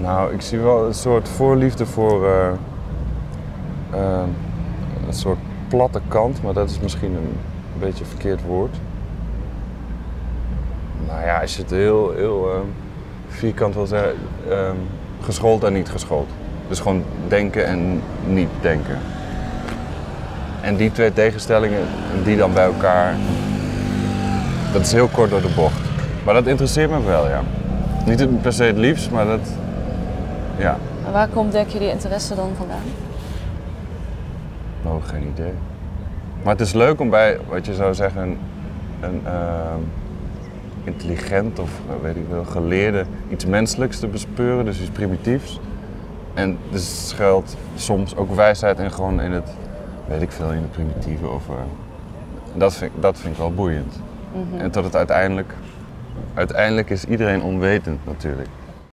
Nou, ik zie wel een soort voorliefde voor eh, eh, een soort platte kant, maar dat is misschien een beetje een verkeerd woord. Nou ja, als je het heel, heel eh, vierkant wil zeggen, ehm, geschoold en niet geschoold. Dus gewoon denken en niet denken. En die twee tegenstellingen, die dan bij elkaar, dat is heel kort door de bocht. Maar dat interesseert me wel, ja. Niet per se het liefst, maar dat, ja. En waar komt denk je die interesse dan vandaan? Oh, geen idee. Maar het is leuk om bij, wat je zou zeggen, een, een ehm, intelligent of eh, weet ik wel, geleerde iets menselijks te bespeuren, dus iets primitiefs. En er schuilt soms ook wijsheid in gewoon in het, weet ik veel, in het primitieve. Of, eh, dat, vind, ik- dat vind ik wel boeiend. En tot het uiteindelijk, uiteindelijk is iedereen onwetend natuurlijk.